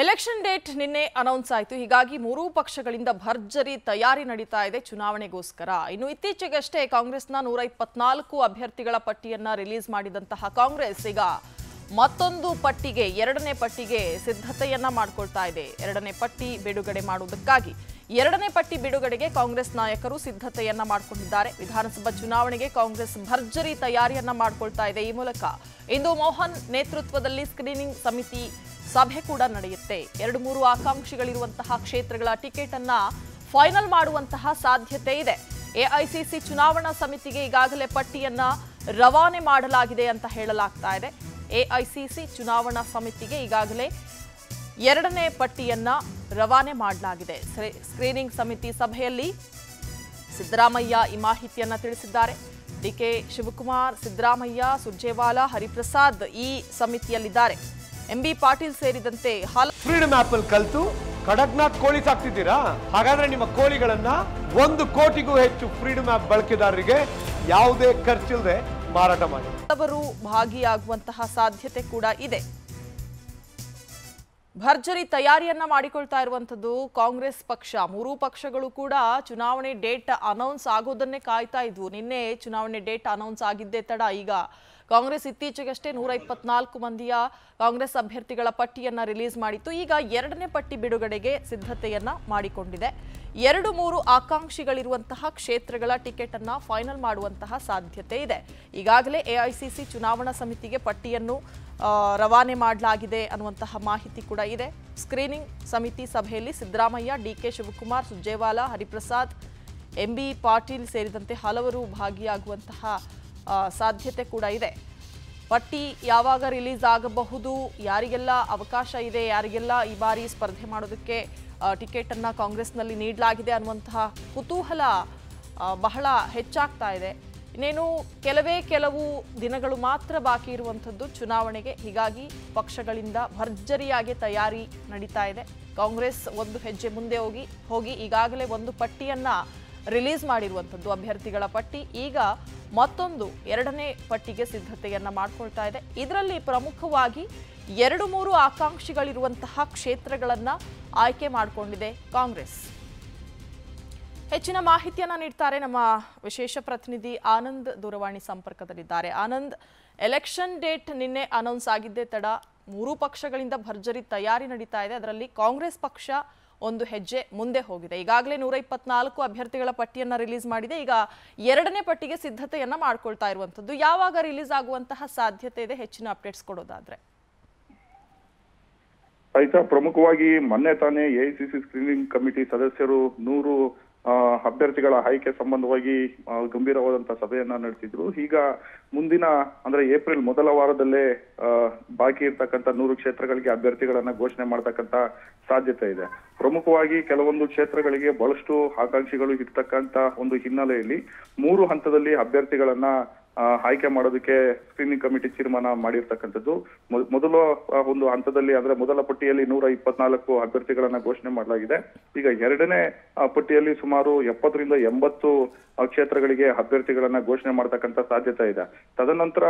Election date ನಿನ್ನೆ announce ಆಯಿತು. ಹೀಗಾಗಿ ಮೂರೂ ಪಕ್ಷಗಳಿಂದ ಭರ್ಜರಿ ತಯಾರಿ ನಡೀತಾ ಇದೆ ಚುನಾವಣೆಗೋಸ್ಕರ. ಇನ್ನು ಇತ್ತೀಚೆಗಷ್ಟೇ ಕಾಂಗ್ರೆಸ್ನ ನೂರ ಇಪ್ಪತ್ನಾಲ್ಕು ಅಭ್ಯರ್ಥಿಗಳ ಪಟ್ಟಿಯನ್ನ ರಿಲೀಸ್ ಮಾಡಿದಂತಹ ಕಾಂಗ್ರೆಸ್ ಈಗ ಮತ್ತೊಂದು ಪಟ್ಟಿಗೆ, ಎರಡನೇ ಪಟ್ಟಿಗೆ ಸಿದ್ಧತೆಯನ್ನ ಮಾಡಿಕೊಳ್ತಾ ಇದೆ. ಎರಡನೇ ಪಟ್ಟಿ ಬಿಡುಗಡೆ ಮಾಡುವುದಕ್ಕಾಗಿ. ಎರಡನೇ ಪಟ್ಟಿ ಬಿಡುಗಡೆಗೆ ಕಾಂಗ್ರೆಸ್ ನಾಯಕರು ಸಿದ್ಧತೆಯನ್ನ ಮಾಡಿಕೊಂಡಿದ್ದಾರೆ. ವಿಧಾನಸಭಾ ಚುನಾವಣೆಗೆ ಕಾಂಗ್ರೆಸ್ ಭರ್ಜರಿ ತಯಾರಿಯನ್ನ ಮಾಡಿಕೊಳ್ತಾ ಇದೆ ಈ ಮೂಲಕ. ಇಂದು ಮೋಹನ್ ನೇತೃತ್ವದಲ್ಲಿ ಸ್ಕ್ರೀನಿಂಗ್ ಸಮಿತಿ ಸಭೆ ಕೂಡ ನಡೆಯುತ್ತೆ. ಎರಡು ಮೂರು ಆಕಾಂಕ್ಷಿಗಳಿರುವಂತಹ ಕ್ಷೇತ್ರಗಳ ಟಿಕೆಟ್ ಅನ್ನ ಫೈನಲ್ ಮಾಡುವಂತಹ ಸಾಧ್ಯತೆ ಇದೆ. ಎಐಸಿಸಿ ಚುನಾವಣಾ ಸಮಿತಿಗೆ ಈಗಾಗಲೇ ಪಟ್ಟಿಯನ್ನ ರವಾನೆ ಮಾಡಲಾಗಿದೆ ಅಂತ ಹೇಳಲಾಗ್ತಾ ಇದೆ. ಎಐಸಿಸಿ ಚುನಾವಣಾ ಸಮಿತಿಗೆ ಈಗಾಗಲೇ ಎರಡನೇ ಪಟ್ಟಿಯನ್ನ ರವಾನೆ ಮಾಡಲಾಗಿದೆ. ಸ್ಕ್ರೀನಿಂಗ್ ಸಮಿತಿ ಸಭೆಯಲ್ಲಿ ಸಿದ್ದರಾಮಯ್ಯ ಈ ಮಾಹಿತಿಯನ್ನ ತಿಳಿಸಿದ್ದಾರೆ. ಡಿಕೆ ಶಿವಕುಮಾರ್, ಸಿದ್ದರಾಮಯ್ಯ, ಸುರ್ಜೇವಾಲಾ, ಹರಿಪ್ರಸಾದ್ ಈ ಸಮಿತಿಯಲ್ಲಿದ್ದಾರೆ. ಎಂಬಿ ಪಾಟೀಲ್ ಸೇರಿದಂತೆ ಫ್ರೀಡಮ್ ಆಪ್ ಅಲ್ಲಿ ಕಲ್ತು ಕಡಕ್ನಾಥ್ ಕೋಳಿ ಸಾಕ್ತಿದ್ದೀರಾ? ಹಾಗಾದ್ರೆ ನಿಮ್ಮ ಕೋಳಿಗಳನ್ನ ಒಂದು ಕೋಟಿಗೂ ಹೆಚ್ಚು ಫ್ರೀಡಮ್ ಆಪ್ ಬಳಕೆದಾರರಿಗೆ ಯಾವುದೇ ಖರ್ಚಿಲ್ಲದೆ ಮಾರಾಟ ಮಾಡಿ. ಅವರು ಭಾಗಿಯಾಗುವಂತಹ ಸಾಧ್ಯತೆ ಕೂಡ ಇದೆ. ಭರ್ಜರಿ ತಯಾರಿಯನ್ನ ಮಾಡಿಕೊಳ್ತಾ ಇರುವಂತದ್ದು ಕಾಂಗ್ರೆಸ್ ಪಕ್ಷ. ಮೂರೂ ಪಕ್ಷಗಳು ಕೂಡ ಚುನಾವಣೆ ಡೇಟ್ ಅನೌನ್ಸ್ ಆಗೋದನ್ನೇ ಕಾಯ್ತಾ ಇದ್ವು. ನಿನ್ನೆ ಚುನಾವಣೆ ಡೇಟ್ ಅನೌನ್ಸ್ ಆಗಿದ್ದೇ ತಡ. ಈಗ ಕಾಂಗ್ರೆಸ್ ಇತ್ತೀಚೆಗಷ್ಟೇ ನೂರ ಇಪ್ಪತ್ನಾಲ್ಕು ಮಂದಿಯ ಕಾಂಗ್ರೆಸ್ ಅಭ್ಯರ್ಥಿಗಳ ಪಟ್ಟಿಯನ್ನ ರಿಲೀಸ್ ಮಾಡಿತ್ತು. ಈಗ ಎರಡನೇ ಪಟ್ಟಿ ಬಿಡುಗಡೆಗೆ ಸಿದ್ಧತೆಯನ್ನ ಮಾಡಿಕೊಂಡಿದೆ. ಎರಡು ಮೂರು ಆಕಾಂಕ್ಷಿಗಳಿರುವಂತಹ ಕ್ಷೇತ್ರಗಳ ಟಿಕೆಟ್ ಅನ್ನ ಫೈನಲ್ ಮಾಡುವಂತಹ ಸಾಧ್ಯತೆ ಇದೆ. ಈಗಾಗಲೇ ಎಐಸಿಸಿ ಚುನಾವಣಾ ಸಮಿತಿಗೆ ಪಟ್ಟಿಯನ್ನು ರವಾನೆ ಮಾಡಲಾಗಿದೆ ಅನ್ನುವಂತಹ ಮಾಹಿತಿ ಕೂಡ ಇದೆ. ಸ್ಕ್ರೀನಿಂಗ್ ಸಮಿತಿ ಸಭೆಯಲ್ಲಿ ಸಿದ್ದರಾಮಯ್ಯ ಡಿಕೆ ಶಿವಕುಮಾರ್, ಸುರ್ಜೇವಾಲಾ, ಹರಿಪ್ರಸಾದ್ ಎಂಬಿ ಪಾಟೀಲ್ ಸೇರಿದಂತೆ ಹಲವರು ಭಾಗಿಯಾಗುವಂತಹ ಸಾಧ್ಯತೆ ಕೂಡ ಇದೆ. ಪಟ್ಟಿ ಯಾವಾಗ ರಿಲೀಸ್ ಆಗಬಹುದು? ಯಾರಿಗೆಲ್ಲ ಅವಕಾಶ ಇದೆ? ಯಾರಿಗೆಲ್ಲ ಈ ಬಾರಿ ಸ್ಪರ್ಧೆ ಮಾಡೋದಕ್ಕೆ ಟಿಕೆಟ್ ಅನ್ನ ಕಾಂಗ್ರೆಸ್ನಲ್ಲಿ ನೀಡಲಾಗಿದೆ ಅನ್ನುವಂತಹ ಕುತೂಹಲ ಬಹಳ ಹೆಚ್ಚಾಗ್ತಾ ಇದೆ. ಇನ್ನೇನು ಕೆಲವೇ ಕೆಲವು ದಿನಗಳು ಮಾತ್ರ ಬಾಕಿ ಇರುವಂಥದ್ದು ಚುನಾವಣೆಗೆ. ಹೀಗಾಗಿ ಪಕ್ಷಗಳಿಂದ ಭರ್ಜರಿಯಾಗಿ ತಯಾರಿ ನಡೀತಾ ಇದೆ. ಕಾಂಗ್ರೆಸ್ ಒಂದು ಹೆಜ್ಜೆ ಮುಂದೆ ಹೋಗಿ ಹೋಗಿ ಈಗಾಗಲೇ ಒಂದು ಪಟ್ಟಿಯನ್ನ ರಿಲೀಸ್ ಮಾಡಿರುವಂಥದ್ದು ಅಭ್ಯರ್ಥಿಗಳ ಪಟ್ಟಿ. ಈಗ ಮತ್ತೊಂದು ಎರಡನೇ ಪಟ್ಟಿಗೆ ಸಿದ್ಧತೆಯನ್ನ ಮಾಡ್ಕೊಳ್ತಾ ಇದೆ. ಇದರಲ್ಲಿ ಪ್ರಮುಖವಾಗಿ ಎರಡು ಮೂರು ಆಕಾಂಕ್ಷಿಗಳಿರುವಂತಹ ಕ್ಷೇತ್ರಗಳನ್ನ ಆಯ್ಕೆ ಮಾಡಿಕೊಂಡಿದೆ ಕಾಂಗ್ರೆಸ್. ಹೆಚ್ಚಿನ ಮಾಹಿತಿಯನ್ನ ನೀಡ್ತಾರೆ ನಮ್ಮ ವಿಶೇಷ ಪ್ರತಿನಿಧಿ ಆನಂದ್ ದೂರವಾಣಿ ಸಂಪರ್ಕದಲ್ಲಿದ್ದಾರೆ. ಆನಂದ್, ಎಲೆಕ್ಷನ್ ಡೇಟ್ ನಿನ್ನೆ ಅನೌನ್ಸ್ ಆಗಿದ್ದೇ ತಡ. ಮೂರು ಪಕ್ಷಗಳಿಂದ ಭರ್ಜರಿ ತಯಾರಿ ನಡೀತಾ ಇದೆ. ಅದರಲ್ಲಿ ಕಾಂಗ್ರೆಸ್ ಪಕ್ಷ ಒಂದು ಹೆಜ್ಜೆ ಮುಂದೆ ಹೋಗಿದೆ. ಈಗಾಗಲೇ ನೂರ ಇಪ್ಪತ್ನಾಲ್ಕು ಅಭ್ಯರ್ಥಿಗಳ ಪಟ್ಟಿಯನ್ನು ರಿಲೀಸ್ ಮಾಡಿದೆ. ಈಗ ಎರಡನೇ ಪಟ್ಟಿಗೆ ಸಿದ್ಧತೆಯನ್ನ ಮಾಡ್ಕೊಳ್ತಾ ಇರುವಂಥದ್ದು. ಯಾವಾಗ ರಿಲೀಸ್ ಆಗುವಂತಹ ಸಾಧ್ಯತೆ ಇದೆ? ಹೆಚ್ಚಿನ ಅಪ್ಡೇಟ್ಸ್ ಕೊಡೋದಾದ್ರೆ. ಆಯ್ತಾ ಪ್ರಮುಖವಾಗಿ ಮೊನ್ನೆ ತಾನೇ ಎಐಸಿಸಿ ಸ್ಕ್ರೀನಿಂಗ್ ಕಮಿಟಿ ಸದಸ್ಯರು ನೂರು ಅಭ್ಯರ್ಥಿಗಳ ಆಯ್ಕೆ ಸಂಬಂಧವಾಗಿ ಗಂಭೀರವಾದಂತ ಗಂಭೀರವಾದಂತಹ ಸಭೆಯನ್ನ ನಡೆಸಿದ್ರು. ಈಗ ಮುಂದಿನ, ಅಂದ್ರೆ ಏಪ್ರಿಲ್ ಮೊದಲ ವಾರದಲ್ಲೇ ಬಾಕಿ ಇರ್ತಕ್ಕಂಥ ನೂರು ಕ್ಷೇತ್ರಗಳಿಗೆ ಅಭ್ಯರ್ಥಿಗಳನ್ನ ಘೋಷಣೆ ಮಾಡತಕ್ಕಂತ ಸಾಧ್ಯತೆ ಇದೆ. ಪ್ರಮುಖವಾಗಿ ಕೆಲವೊಂದು ಕ್ಷೇತ್ರಗಳಿಗೆ ಬಹಳಷ್ಟು ಆಕಾಂಕ್ಷಿಗಳು ಇರ್ತಕ್ಕಂತ ಒಂದು ಹಿನ್ನೆಲೆಯಲ್ಲಿ ಮೂರು ಹಂತದಲ್ಲಿ ಅಭ್ಯರ್ಥಿಗಳನ್ನ ಆಯ್ಕೆ ಮಾಡೋದಕ್ಕೆ ಸ್ಕ್ರೀನಿಂಗ್ ಕಮಿಟಿ ತೀರ್ಮಾನ ಮಾಡಿರ್ತಕ್ಕಂಥದ್ದು. ಮೊದಲು ಒಂದು ಹಂತದಲ್ಲಿ ಅಂದ್ರೆ ಮೊದಲ ಪಟ್ಟಿಯಲ್ಲಿ ನೂರ ಇಪ್ಪತ್ನಾಲ್ಕು ಅಭ್ಯರ್ಥಿಗಳನ್ನ ಘೋಷಣೆ ಮಾಡಲಾಗಿದೆ. ಈಗ ಎರಡನೇ ಪಟ್ಟಿಯಲ್ಲಿ ಸುಮಾರು ಎಪ್ಪತ್ತರಿಂದ ಎಂಬತ್ತು ಕ್ಷೇತ್ರಗಳಿಗೆ ಅಭ್ಯರ್ಥಿಗಳನ್ನ ಘೋಷಣೆ ಮಾಡತಕ್ಕಂತ ಸಾಧ್ಯತೆ ಇದೆ. ತದನಂತರ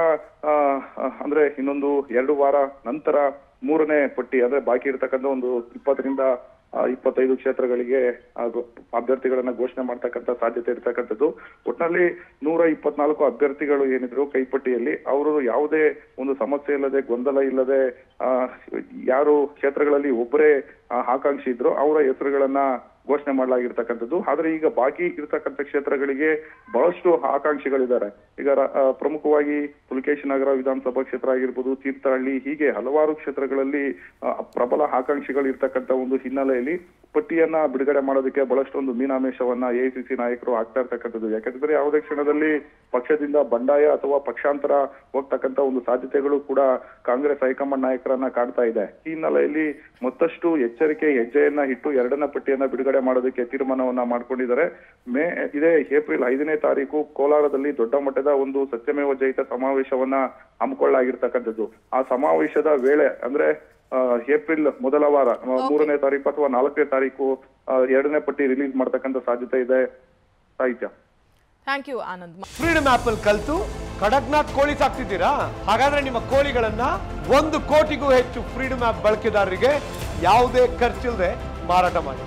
ಅಂದ್ರೆ ಇನ್ನೊಂದು ಎರಡು ವಾರ ನಂತರ ಮೂರನೇ ಪಟ್ಟಿ, ಅಂದ್ರೆ ಬಾಕಿ ಇರತಕ್ಕಂತ ಒಂದು ಇಪ್ಪತ್ತರಿಂದ ಇಪ್ಪತ್ತೈದು ಕ್ಷೇತ್ರಗಳಿಗೆ ಅಭ್ಯರ್ಥಿಗಳನ್ನ ಘೋಷಣೆ ಮಾಡ್ತಕ್ಕಂತ ಸಾಧ್ಯತೆ ಇರ್ತಕ್ಕಂಥದ್ದು. ಒಟ್ಟಿನಲ್ಲಿ ನೂರ ಇಪ್ಪತ್ನಾಲ್ಕು ಅಭ್ಯರ್ಥಿಗಳು ಏನಿದ್ರು ಕೈಪಟ್ಟಿಯಲ್ಲಿ ಅವರು ಯಾವುದೇ ಒಂದು ಸಮಸ್ಯೆ ಇಲ್ಲದೆ, ಗೊಂದಲ ಇಲ್ಲದೆ ಯಾರು ಕ್ಷೇತ್ರಗಳಲ್ಲಿ ಒಬ್ಬರೇ ಆಕಾಂಕ್ಷಿ ಇದ್ರು, ಅವರ ಹೆಸರುಗಳನ್ನ ಘೋಷಣೆ ಮಾಡಲಾಗಿರ್ತಕ್ಕಂಥದ್ದು. ಆದ್ರೆ ಈಗ ಬಾಕಿ ಇರ್ತಕ್ಕಂಥ ಕ್ಷೇತ್ರಗಳಿಗೆ ಬಹಳಷ್ಟು ಆಕಾಂಕ್ಷಿಗಳಿದ್ದಾರೆ. ಈಗ ಪ್ರಮುಖವಾಗಿ ಪುಲಕೇಶಿ ನಗರ ವಿಧಾನಸಭಾ ಕ್ಷೇತ್ರ ಆಗಿರ್ಬೋದು, ತೀರ್ಥಹಳ್ಳಿ, ಹೀಗೆ ಹಲವಾರು ಕ್ಷೇತ್ರಗಳಲ್ಲಿ ಪ್ರಬಲ ಆಕಾಂಕ್ಷಿಗಳು ಇರ್ತಕ್ಕಂಥ ಒಂದು ಹಿನ್ನೆಲೆಯಲ್ಲಿ ಪಟ್ಟಿಯನ್ನ ಬಿಡುಗಡೆ ಮಾಡೋದಕ್ಕೆ ಬಹಳಷ್ಟು ಒಂದು ಮೀನಾಮೇಷವನ್ನ ಎಐಸಿಸಿ ನಾಯಕರು ಆಗ್ತಾ ಇರ್ತಕ್ಕಂಥದ್ದು. ಯಾಕಂದ್ರೆ ಯಾವುದೇ ಕ್ಷಣದಲ್ಲಿ ಪಕ್ಷದಿಂದ ಬಂಡಾಯ ಅಥವಾ ಪಕ್ಷಾಂತರ ಹೋಗ್ತಕ್ಕಂಥ ಒಂದು ಸಾಧ್ಯತೆಗಳು ಕೂಡ ಕಾಂಗ್ರೆಸ್ ಹೈಕಮಾಂಡ್ ನಾಯಕರನ್ನ ಕಾಣ್ತಾ ಇದೆ. ಈ ಹಿನ್ನೆಲೆಯಲ್ಲಿ ಮತ್ತಷ್ಟು ಎಚ್ಚರಿಕೆ, ಹೆಜ್ಜೆಯನ್ನ ಇಟ್ಟು ಎರಡನೇ ಪಟ್ಟಿಯನ್ನ ಬಿಡುಗಡೆ ಮಾಡೋದಕ್ಕೆ ತೀರ್ಮಾನವನ್ನ ಮಾಡ್ಕೊಂಡಿದ್ದಾರೆ. ಮೇ ಇದೇ ಏಪ್ರಿಲ್ ಐದನೇ ತಾರೀಕು ಕೋಲಾರದಲ್ಲಿ ದೊಡ್ಡ ಮಟ್ಟದ ಒಂದು ಸತ್ಯಮೇವ ಜಯಿತ ಸಮಾವೇಶವನ್ನ ಹಮ್ಮಿಕೊಳ್ಳಾಗಿರ್ತಕ್ಕಂಥದ್ದು ಆ ಸಮಾವೇಶದ ವೇಳೆ ಅಂದ್ರೆ ಏಪ್ರಿಲ್ ಮೊದಲ ವಾರ ಮೂರನೇ ತಾರೀಕು ಅಥವಾ ನಾಲ್ಕನೇ ತಾರೀಕು ಎರಡನೇ ಪಟ್ಟಿ ರಿಲೀಸ್ ಮಾಡ್ತಕ್ಕಂಥ ಸಾಧ್ಯತೆ ಇದೆ. ಸಾಹಿತ್ಯ. Thank you Anand. Freedom app ಅಲ್ಲಿ ಕಲ್ತು ಕಡಕ್ನಾಥ್ ಕೋಳಿ ಸಾಕ್ತಿದ್ದೀರಾ? ಹಾಗಾದ್ರೆ ನಿಮ್ಮ ಕೋಳಿಗಳನ್ನ ಒಂದು ಕೋಟಿಗೂ ಹೆಚ್ಚು ಫ್ರೀಡಮ್ ಆಪ್ ಬಳಕೆದಾರರಿಗೆ ಯಾವುದೇ ಖರ್ಚಿಲ್ಲದೆ ಮಾರಾಟ ಮಾಡಿ.